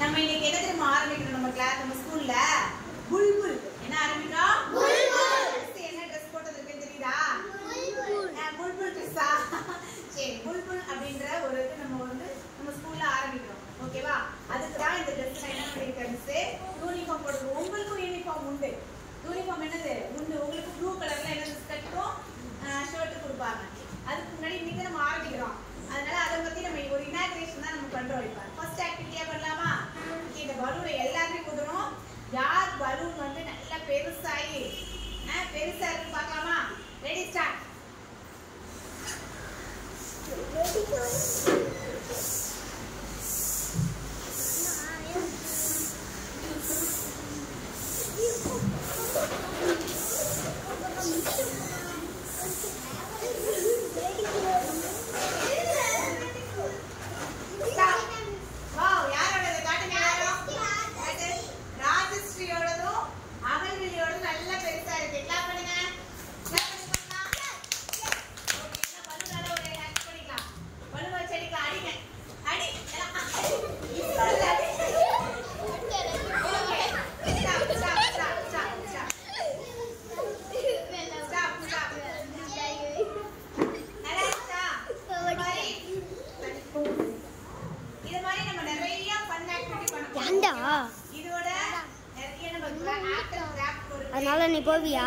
நம்ம இன்னைக்கு என்ன தெரியுமா ஆரம்பிக்கிறோம் நம்ம கிளாஸ் நம்ம ஸ்கூல்ல புல்புல். என்ன ஆரம்பிக்கிறோம் First என்ன ட்ரெஸ் போட்டது இருக்குன்னு தெரியுதா? புல்புல். ட்ரெஸ்ஸா சரி புல்புல் அப்படின்ற ஒரு இது நம்ம வந்து நம்ம ஸ்கூல்ல ஆரம்பிக்கிறோம். ஓகேவா அதுக்கு தான் இந்த ட்ரெஸ் என்ன பண்ணிருக்கேன் யூனிஃபார்ம் போடுறது உங்களுக்கும் யூனிஃபார்ம் உண்டு. யூனிஃபார்ம் என்னது? உண்டு. உங்களுக்கு பெருசா இருக்கு பார்க்கலாமா? ரெடி ஸ்டார்ட் ஏண்டா அதனால நீ போவியா?